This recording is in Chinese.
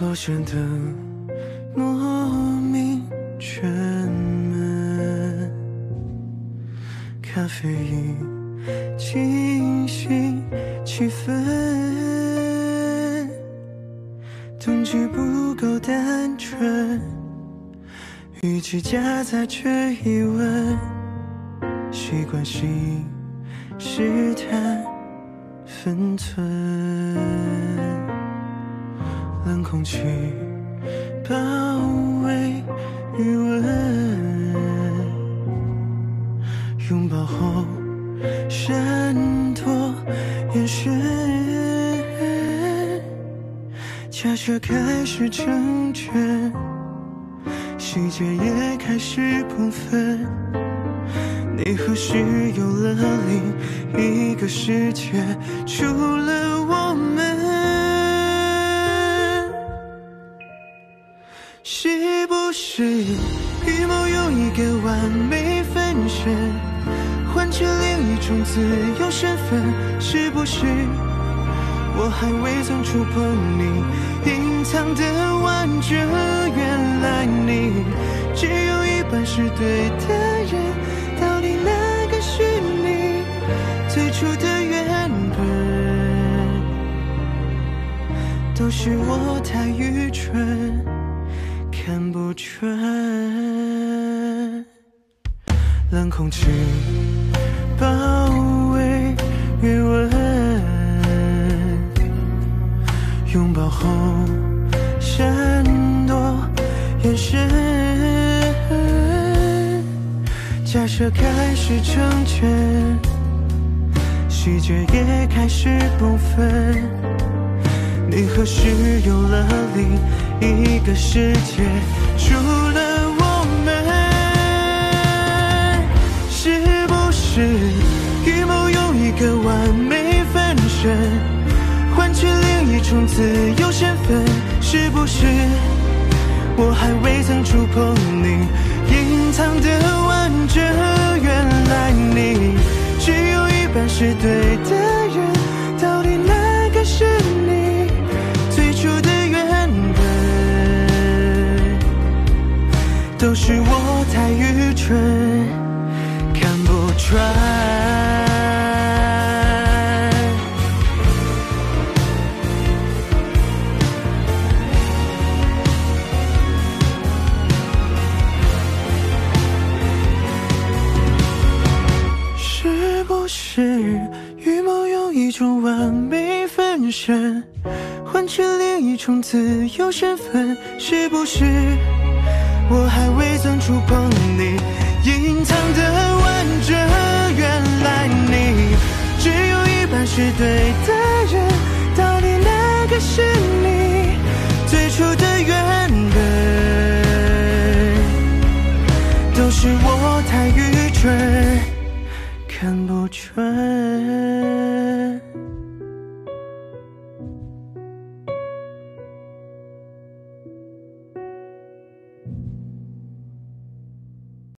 落选的莫名沉闷，咖啡因清醒气氛，动机不够单纯，语气夹杂着疑问，习惯性试探分寸。空气包围余温，拥抱后闪躲眼神。假设开始成真，细节也开始部分。你何时有了另一个世界？除了我们。是不是预谋有一个完美分身，换取另一种自由身份？是不是我还未曾触碰你隐藏的完整？原来你只有一半是对的人，到底哪个是你最初的原本？都是我太愚蠢。看不穿，冷空气包围余温，拥抱后闪躲眼神。假设开始成全，细节也开始部分。你何时有了另一个世界？除了我们，是不是预谋有一个完美分身，换取另一种自由身份？是不是我还未曾触碰你隐藏的完整？原来你只有一半是对的都是我太愚蠢，看不穿。是不是预谋用一种完美分身，换取另一种自由身份？是不是我还未曾触碰你隐藏的完整？原来你只有一半是对的人，到底哪个是你最初的原本？都是我太愚蠢。看不穿。